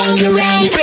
on your right.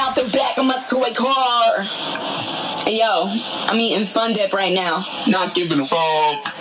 Out the back of my toy car. Yo, I'm eating Fun Dip right now. Not giving a fuck.